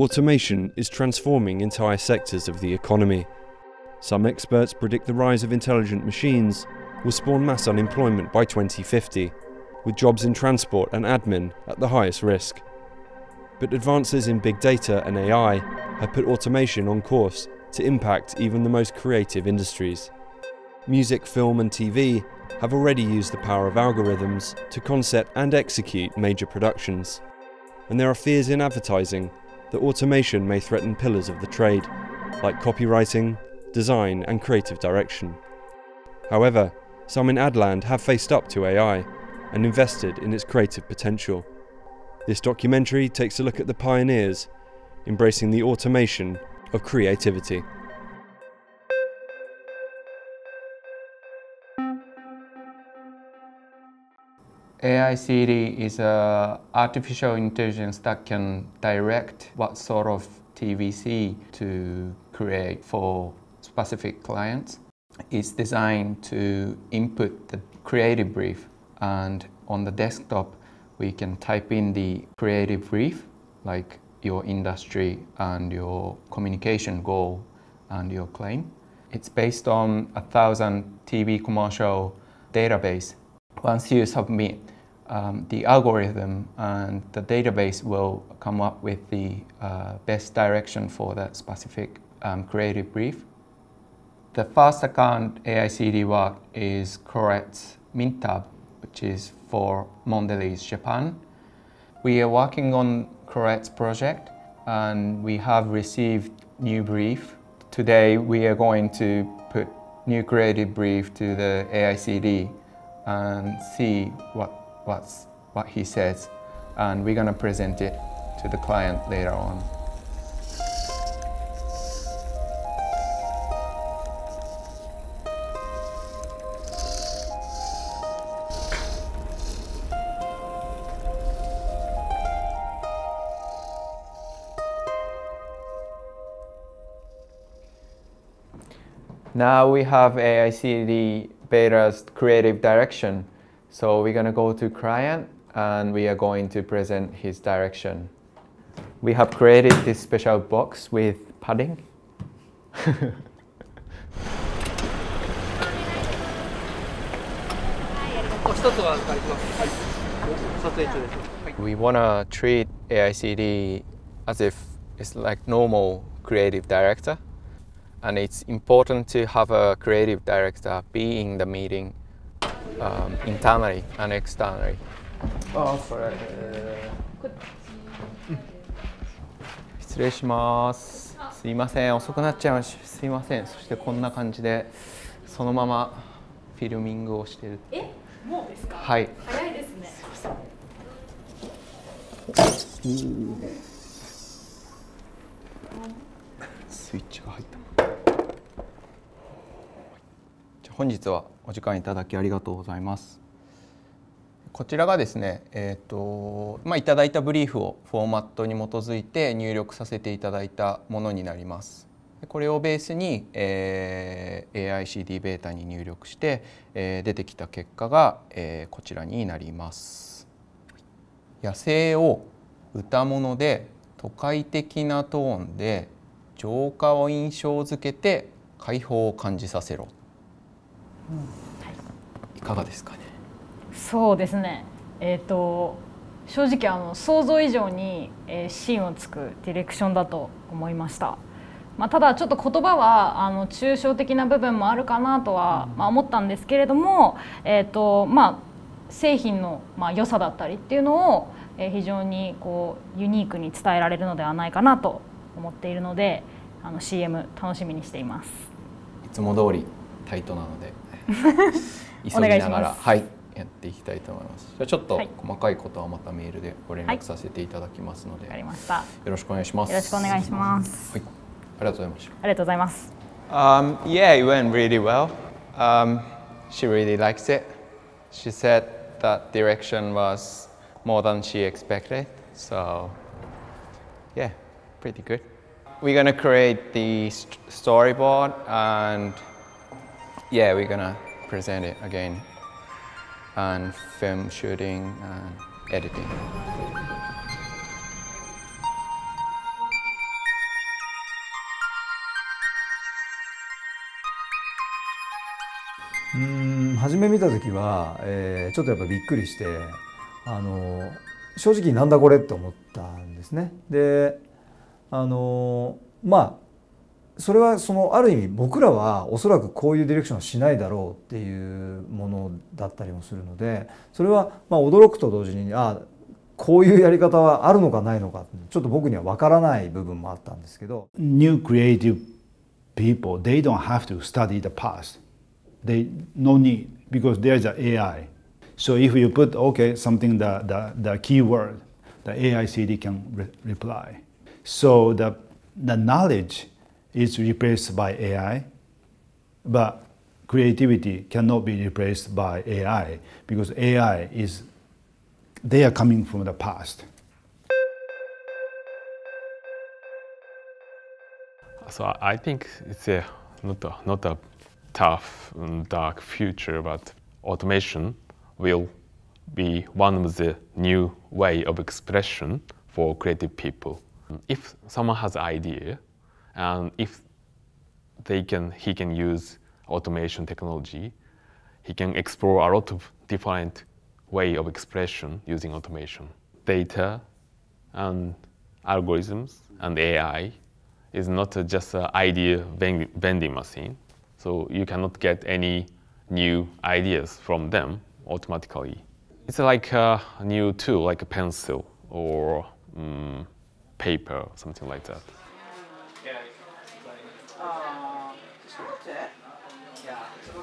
automation is transforming entire sectors of the economy. Some experts predict the rise of intelligent machines will spawn mass unemployment by 2050, with jobs in transport and admin at the highest risk. But advances in big data and AI have put automation on course to impact even the most creative industries. Music, film, and TV have already used the power of algorithms to concept and execute major productions. And there are fears in advertising that automation may threaten pillars of the trade, like copywriting, design, and creative direction. However, some in Adland have faced up to AI and invested in its creative potential. This documentary takes a look at the pioneers embracing the automation of creativity. AICD is a artificial intelligence that can direct what sort of TVC to create for specific clients. It's designed to input the creative brief and on the desktop we can type in the creative brief like your industry and your communication goal and your claim. It's based on a thousand TV commercial database. Once you submit um, the algorithm and the database will come up with the uh, best direction for that specific um, creative brief. The first account AICD work is Correct Mintab, which is for Mondelez Japan. We are working on Clorets's project and we have received new brief. Today we are going to put new creative brief to the AICD and see what what's, what he says and we're going to present it to the client later on. Now we have AICD Beta's creative direction so we're going to go to client and we are going to present his direction. We have created this special box with padding. we want to treat AICD as if it's like normal creative director and it's important to have a creative director be in the meeting um, internally and externally. Oh, for, 失礼します。すいません、遅くなっちゃいました。すいません。そしてこんな感じでそのままフィルミングをしている。え、もうですか？はい。早いですね。スイッチが入った。本日はお時間いただきありがとうございます。こちらがですね、えーとまあ、いただいたブリーフをフォーマットに基づいて入力させていただいたものになります。これをベースに、えー、AICD ベータに入力して、えー、出てきた結果が、えー、こちらになります。野生を歌物で都会的なトーンで浄化を印象づけて解放を感じさせろい。かがですかね？そうですね。えっ、ー、と正直あの想像以上に、えー、芯をつくディレクションだと思いました、まあ、ただちょっと言葉はあの抽象的な部分もあるかなとは、まあ、思ったんですけれども、えーとまあ、製品の、まあ、良さだったりっていうのを、えー、非常にこうユニークに伝えられるのではないかなと思っているのであの CM 楽しみにしています。いつも通りタイトなので急ぎながらはいやっていきたいと思います。じゃちょっと細かいことはまたメールでご連絡させていただきますので、はい、よろしくお願いします。よろしくお願いします。はい、ありがとうございました。ありがとうございます。Um, yeah, it went really well. Um, she really likes it. She said that direction was more than she expected. So, yeah, pretty good. We're gonna create the storyboard and yeah, we're gonna present it again And film shooting and editing. うん初め見た時は、えー、ちょっとやっぱびっくりしてあの正直なんだこれって思ったんですね。であのまあそれはそのある意味僕らはおそらくこういうディレクションをしないだろうっていうものだったりもするのでそれはまあ驚くと同時にあこういうやり方はあるのかないのかちょっと僕には分からない部分もあったんですけど。New creative people, they don't have to study the past. They no need because there's an AI. So if you put okay something the the, the keyword, the AI CD can re reply. So the the knowledge is replaced by AI, but creativity cannot be replaced by AI because AI is they are coming from the past. So I think it's a not a, not a tough and dark future, but automation will be one of the new way of expression for creative people. If someone has an idea, and if they can, he can use automation technology, he can explore a lot of different way of expression using automation. Data and algorithms and AI is not just an idea vending machine. So you cannot get any new ideas from them automatically. It's like a new tool, like a pencil or um, paper, something like that.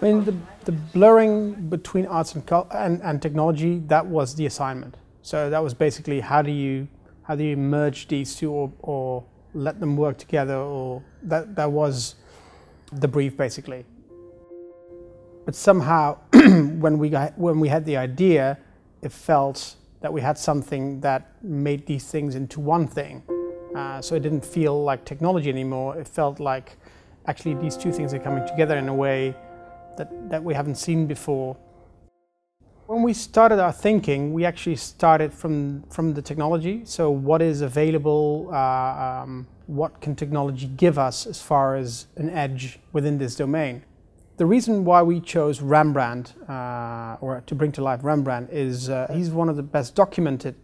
I mean, the, the blurring between arts and, and, and technology, that was the assignment. So that was basically how do you, how do you merge these two or, or let them work together or that, that was the brief basically. But somehow when, we got, when we had the idea, it felt that we had something that made these things into one thing. Uh, so it didn't feel like technology anymore. It felt like actually these two things are coming together in a way that, that we haven't seen before. When we started our thinking, we actually started from, from the technology. So what is available, uh, um, what can technology give us as far as an edge within this domain? The reason why we chose Rembrandt, uh, or to bring to life Rembrandt, is uh, he's one of the best documented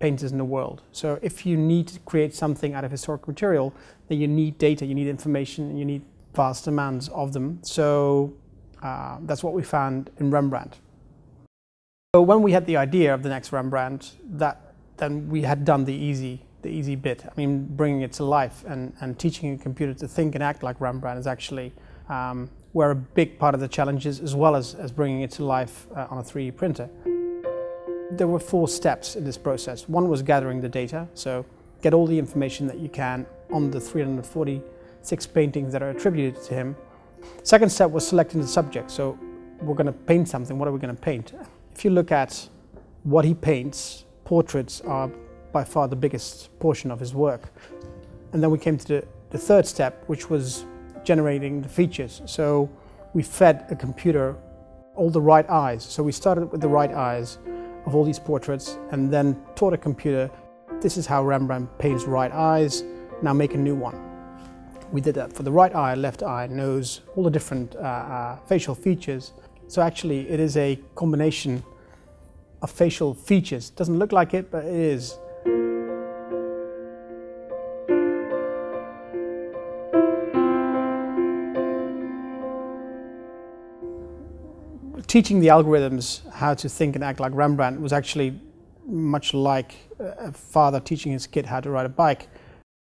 painters in the world. So if you need to create something out of historic material, then you need data, you need information, you need vast amounts of them. So uh, that's what we found in Rembrandt. So when we had the idea of the next Rembrandt, that then we had done the easy, the easy bit. I mean, bringing it to life and, and teaching a computer to think and act like Rembrandt is actually um, where a big part of the challenge is, as well as, as bringing it to life uh, on a 3D printer. There were four steps in this process. One was gathering the data, so get all the information that you can on the 346 paintings that are attributed to him Second step was selecting the subject. So we're going to paint something. What are we going to paint? If you look at what he paints, portraits are by far the biggest portion of his work. And then we came to the, the third step, which was generating the features. So we fed a computer all the right eyes. So we started with the right eyes of all these portraits and then taught a computer, this is how Rembrandt paints right eyes, now make a new one. We did that for the right eye, left eye, nose, all the different uh, uh, facial features. So actually it is a combination of facial features. Doesn't look like it, but it is. Teaching the algorithms how to think and act like Rembrandt was actually much like a father teaching his kid how to ride a bike.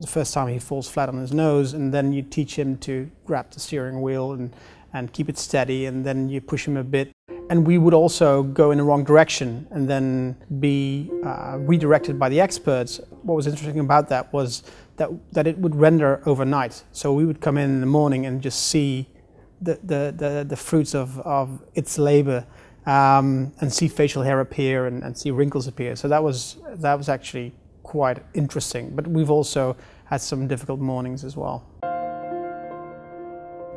The first time he falls flat on his nose and then you teach him to grab the steering wheel and, and keep it steady and then you push him a bit. And we would also go in the wrong direction and then be uh, redirected by the experts. What was interesting about that was that, that it would render overnight. So we would come in in the morning and just see the, the, the, the fruits of, of its labor um, and see facial hair appear and, and see wrinkles appear. So that was, that was actually quite interesting, but we've also had some difficult mornings as well.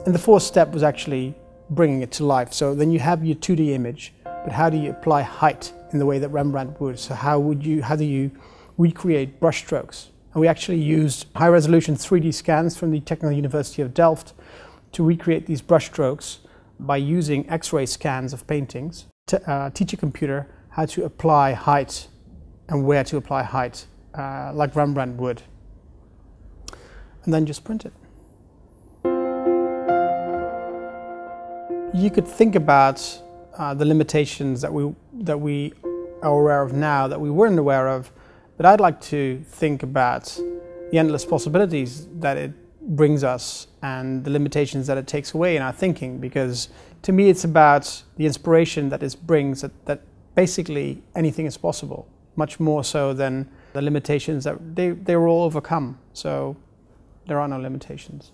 And the fourth step was actually bringing it to life. So then you have your 2D image, but how do you apply height in the way that Rembrandt would? So how would you, how do you recreate brushstrokes? And we actually used high resolution 3D scans from the Technical University of Delft to recreate these brushstrokes by using X-ray scans of paintings to uh, teach a computer how to apply height and where to apply height, uh, like Rembrandt would, and then just print it. You could think about uh, the limitations that we that we are aware of now that we weren't aware of, but I'd like to think about the endless possibilities that it brings us and the limitations that it takes away in our thinking because to me it's about the inspiration that it brings that, that basically anything is possible much more so than the limitations that they, they were all overcome so there are no limitations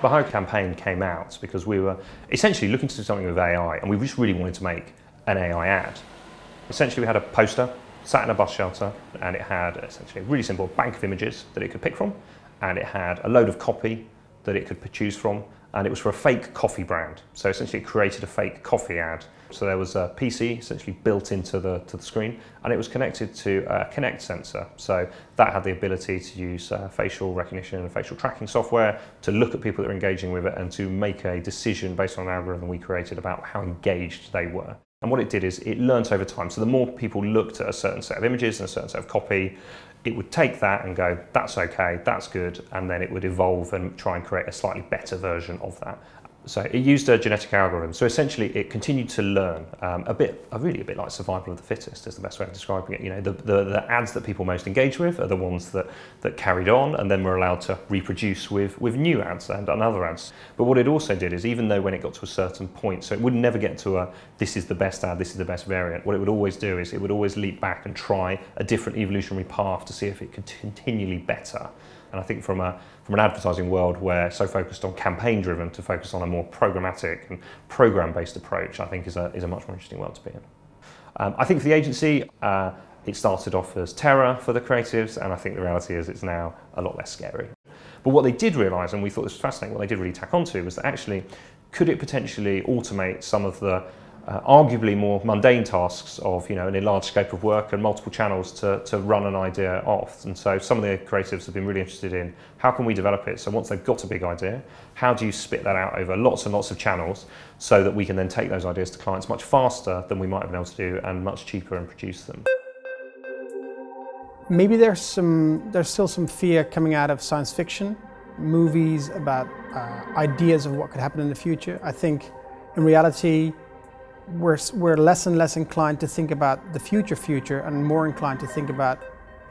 Behind campaign came out because we were essentially looking to do something with AI and we just really wanted to make an AI ad. Essentially we had a poster sat in a bus shelter and it had essentially a really simple bank of images that it could pick from and it had a load of copy that it could choose from and it was for a fake coffee brand. So essentially it created a fake coffee ad. So there was a PC essentially built into the, to the screen and it was connected to a Kinect sensor. So that had the ability to use uh, facial recognition and facial tracking software to look at people that are engaging with it and to make a decision based on an algorithm we created about how engaged they were. And what it did is it learnt over time. So the more people looked at a certain set of images and a certain set of copy, it would take that and go, that's okay, that's good, and then it would evolve and try and create a slightly better version of that. So it used a genetic algorithm. So essentially, it continued to learn um, a bit, really a bit like survival of the fittest is the best way of describing it. You know, the, the, the, ads that people most engage with are the ones that, that carried on, and then were allowed to reproduce with, with new ads and, and other ads. But what it also did is, even though when it got to a certain point, so it would never get to a this is the best ad, this is the best variant. What it would always do is it would always leap back and try a different evolutionary path to see if it could continually better. And I think from, a, from an advertising world where so focused on campaign driven to focus on a more programmatic and program based approach, I think is a, is a much more interesting world to be in. Um, I think for the agency, uh, it started off as terror for the creatives, and I think the reality is it's now a lot less scary. But what they did realise, and we thought this was fascinating, what they did really tack onto was that actually, could it potentially automate some of the uh, arguably more mundane tasks of you know an enlarged scope of work and multiple channels to, to run an idea off. And so some of the creatives have been really interested in how can we develop it. So once they've got a big idea, how do you spit that out over lots and lots of channels so that we can then take those ideas to clients much faster than we might have been able to do and much cheaper and produce them. Maybe there's some there's still some fear coming out of science fiction movies about uh, ideas of what could happen in the future. I think in reality we're, we're less and less inclined to think about the future future and more inclined to think about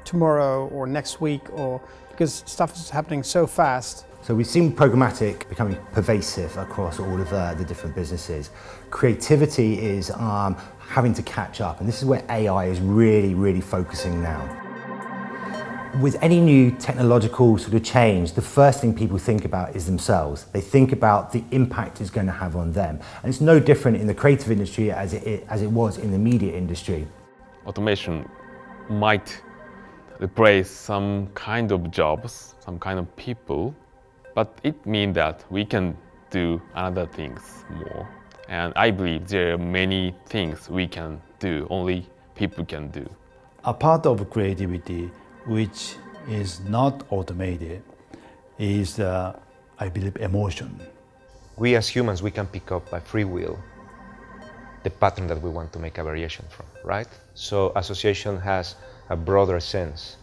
tomorrow or next week or because stuff is happening so fast. So we've seen programmatic becoming pervasive across all of uh, the different businesses. Creativity is um, having to catch up and this is where AI is really, really focusing now with any new technological sort of change, the first thing people think about is themselves. They think about the impact it's going to have on them. And it's no different in the creative industry as it, as it was in the media industry. Automation might replace some kind of jobs, some kind of people, but it means that we can do other things more. And I believe there are many things we can do, only people can do. A part of creativity which is not automated is, uh, I believe, emotion. We as humans, we can pick up by free will the pattern that we want to make a variation from, right? So association has a broader sense.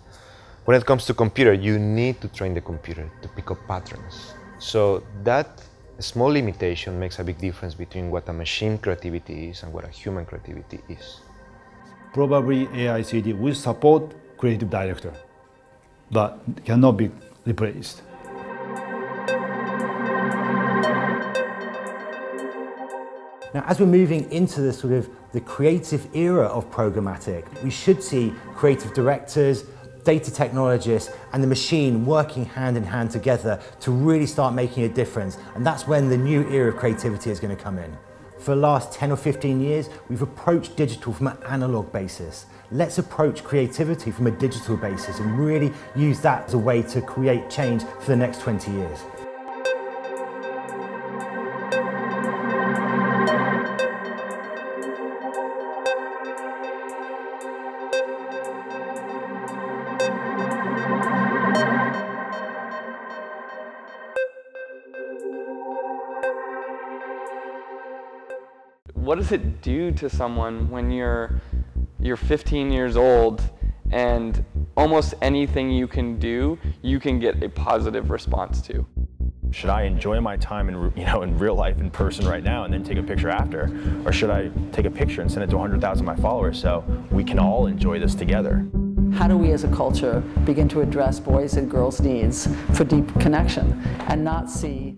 When it comes to computer, you need to train the computer to pick up patterns. So that small limitation makes a big difference between what a machine creativity is and what a human creativity is. Probably AICD will support creative director, but cannot be replaced. Now, as we're moving into the sort of the creative era of programmatic, we should see creative directors, data technologists, and the machine working hand in hand together to really start making a difference. And that's when the new era of creativity is going to come in. For the last 10 or 15 years, we've approached digital from an analog basis. Let's approach creativity from a digital basis and really use that as a way to create change for the next 20 years. What does it do to someone when you're you're 15 years old and almost anything you can do, you can get a positive response to. Should I enjoy my time in, you know, in real life in person right now and then take a picture after? Or should I take a picture and send it to 100,000 of my followers so we can all enjoy this together? How do we as a culture begin to address boys and girls' needs for deep connection and not see